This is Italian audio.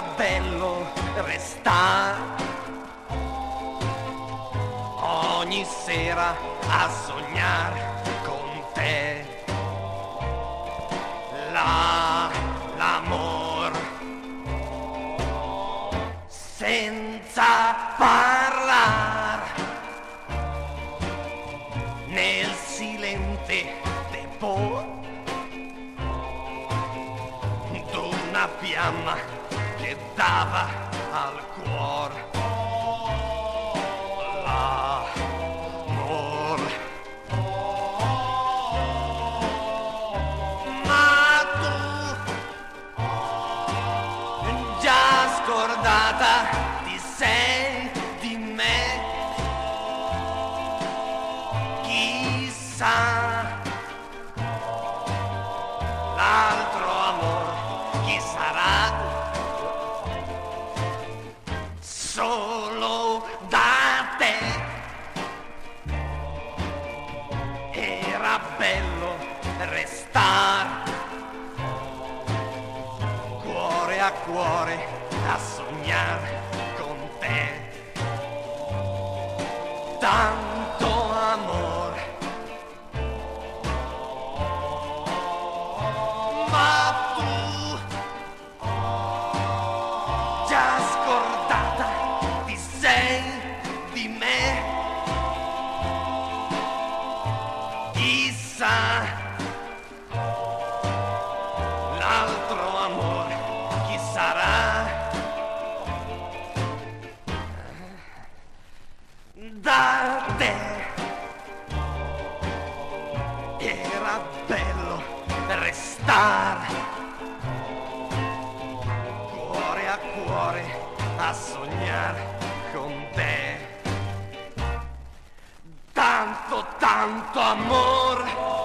bello restare. Ogni sera a sognare con te. La, l'amor. Senza parlare. Nel silente depot d'una fiamma dava al cuore l'amor. Ma tu già scordata ti sei solo da te. Era bello restar cuore a cuore a sognare con te. Tanto amore ma tu già scordata chissà l'altro amore chi sarà? Da te. Era bello restare cuore a cuore a sognare con te tanto tanto amore